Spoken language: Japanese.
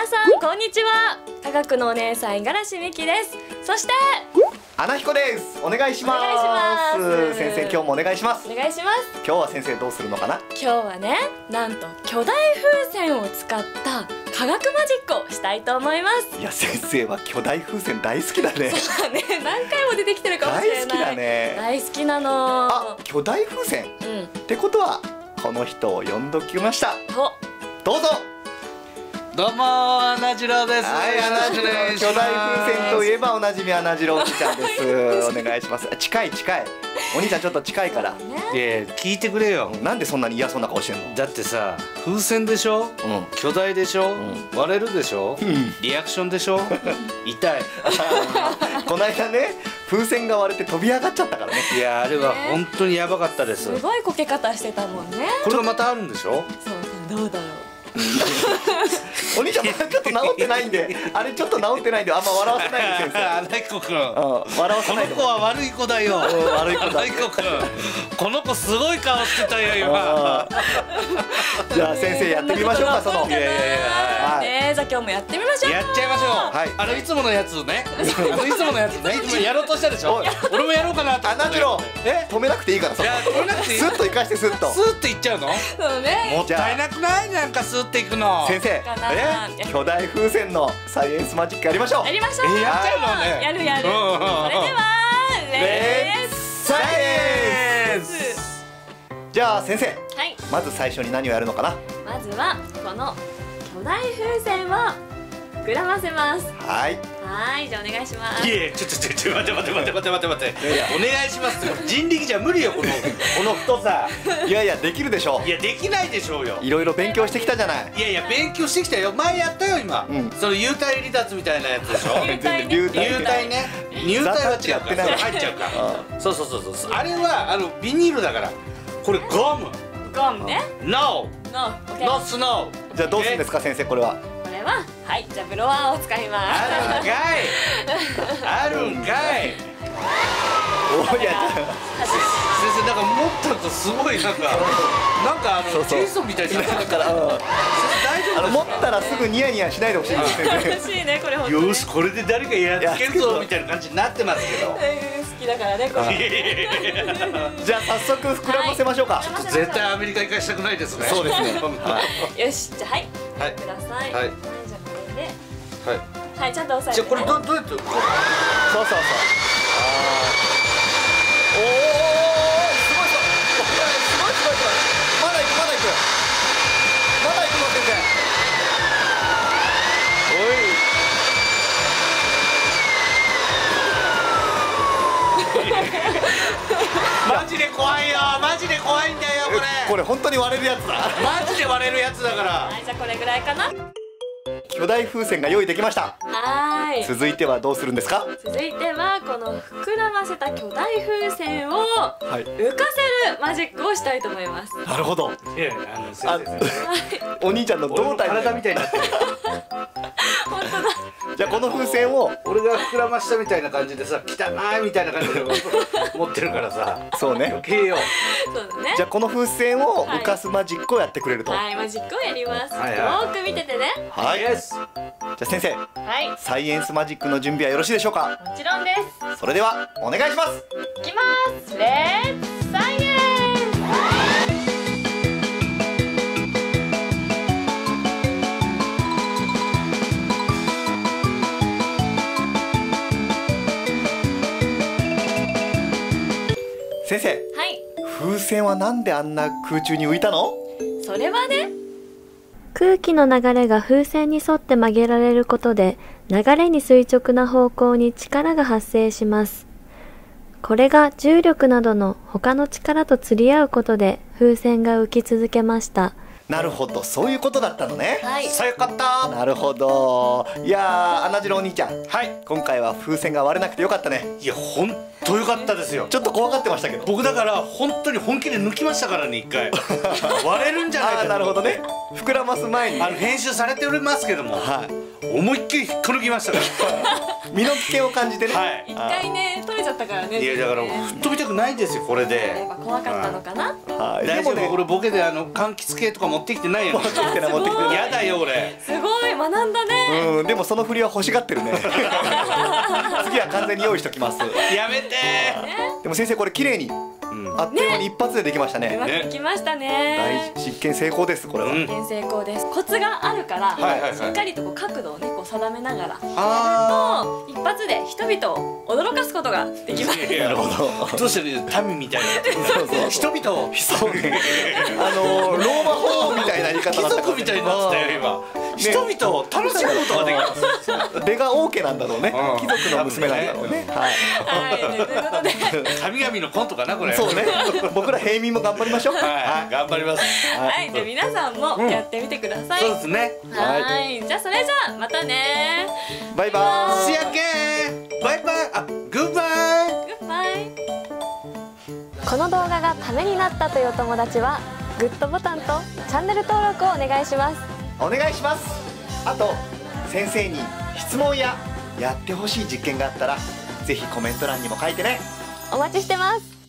皆さんこんにちは。科学のお姉さん五十嵐美希です。そして穴彦です。お願いします。お願いします。先生今日もお願いします。お願いします。今日は先生どうするのかな？今日はねなんと巨大風船を使った科学マジックをしたいと思います。いや先生は巨大風船大好きだね。そうね。何回も出てきてるかもしれない。大好きだね。大好きなの。あ巨大風船？うん。ってことはこの人を呼んどきました。と。どうぞどうも穴次郎です。はい、穴次郎巨大風船といえばおなじみ穴次郎お兄ちゃんです お願いします近い近いお兄ちゃんちょっと近いからねいや聞いてくれよ。なんでそんなに嫌そうな顔してんの？だってさ風船でしょ？うん巨大でしょ？ん割れるでしょ？んリアクションでしょ？痛い。この間ね風船が割れて飛び上がっちゃったからねいやあれは本当にやばかったです。すごいこけ方してたもんねこれがまたあるんでしょ？そうどうだろうお兄ちゃんまだちょっと治ってないんで あれちょっと治ってないんであんま笑わせないで先生穴彦君。うん笑わせこのないで子は悪い子だよ。うん悪い子だ穴彦君。この子すごい顔してたよあ今。ー じゃあ先生やってみましょうか その。いやいやいやはい。ねじゃあ今日もやってみましょう。やっちゃいましょう。はい。あのいつものやつね。あ のいつものやつね。今やろうとしたでしょ。俺もやろうかなと思って。え？止めなくていいからそいや止めなくていい。スッと生かしてスッと。スーっていっちゃうの？もそうね。ったいなくない？なんかスーっていくの。先生え？巨大風船のサイエンスマジックやりましょう。やりましょう。えやっちゃうのね。やるやる。それではレレッッツサイエンス。ツじゃあ先生はいまず最初に何をやるのかな？まずはこの巨大風船を膨らませます。はい。はいじゃあお願いします。いえちょっとちょっと待って待って待って待って待って待って。いやいやお願いしますよ。人力じゃ無理よこの この太さ。いやいやできるでしょいやできないでしょうよ。いろいろ勉強してきたじゃない。いやいや勉強してきたよ。前やったよ今、うん。その幽体離脱みたいなやつでしょ。幽体ね。流体ね入体は違うから。入っちゃうから。そうそうそうそう。あれはあのビニールだから。これゴムゴムね。No. の OK No snow. じゃあどうするんですか先生これは？これははいじゃあブロワーを使いまあるんかい。あるんかい。おいや。先生なんか持ったのとすごいなんかなんかあのそうそう。ジェイソンみたいになってだから、うん。大丈夫持ったらすぐニヤニヤしないでほしいです先生欲しいねこれ本当に。よしこれで誰かやっつけるぞ。みたいな感じになってますけど だからねこれ じゃあ早速膨らませましょうか、はい。絶対アメリカ行かしたくないですね。そうですね。はよしじゃあはい。はい。ください。はい。じゃあこれで。いはい。はいちゃんと押さじゃあこれえてねどどうやって？こそうそうそう。おおこれ本当に割れるやつだ。マジで割れるやつだから。はいじゃあこれぐらいかな。巨大風船が用意できました。はーい。続いてはどうするんですか？続いてはこの膨らませた巨大風船をはい。浮かせるマジックをしたいと思います。なるほど。いやあのあ先生。お兄ちゃんの胴体体みたいになってる。本当だじゃあこの風船を俺が膨らましたみたいな感じでさ汚いみたいな感じで持ってるからさ。そうね。余計よ。そうだね。じゃあこの風船を浮かすマジックをやってくれると、はいマジックをやります、はいはい。よーく見ててね。はい。じゃあ先生。はい。サイエンスマジックの準備はよろしいでしょうか？もちろんです。それではお願いします。いきます。レッツサイエン先生スはい風船はなんであんな空中に浮いたの？それはね空気の流れが風船に沿って曲げられることで流れに垂直な方向に力が発生します。これが重力などの他の力と釣り合うことで風船が浮き続けました。なるほど。そういうことだったのね。はい。さよかった。なるほど。いやー穴次郎お兄ちゃん。はい。今回は風船が割れなくてよかったね。いや本当よかったですよ。ちょっと怖がってましたけど。僕だから本当に本気で抜きましたからね一回。割れるんじゃないかああなるほどね膨らます前に。あの編集されておりますけどもはい。思いっきり引っこ抜きましたから 身の危険を感じてね、はい。一回ね取れちゃったからねいやだからね吹っ飛びたくないんですよこれやっでぱ怖かったのかなはい、大丈夫。でもね俺ボケであの柑橘系とか持ってきてないよ持ってきてない。持ってきてない。やだよ俺。すごい学んだね。うん、でもその振りは欲しがってるね。次は完全に用意しときます。やめてでも先生これ綺麗にうんあっという間に一発でできましたね。うまくいきましたね。大実験成功ですこれは、うん。験成功です。コツがあるから、はいはいはい。しっかりとこう角度をねこう定めながらあと一発で人々を驚かすことができます。ー なるほど。どうしてる？民みたいな。そうそう人々をそう。ねあのローマ法王みたいな言い方貴だった族みたい。になってたよ今人々を楽しむことができます。出が王家なんだろうね。うん。貴族の娘なんだろうね。はい。はい、ねということで。神々のコントかなこれそうね。僕ら平民も頑張りましょう。はい。頑張ります。はい、で皆さんもやってみてください、そうですね。はい。じゃあそれじゃあまたね。バイバーイ See you again バイバイ。あグッバイグッバイこの動画がためになったというお友達はグッドボタンとチャンネル登録をお願いします。お願いします。あと先生に質問ややってほしい実験があったらぜひコメント欄にも書いてね。お待ちしてます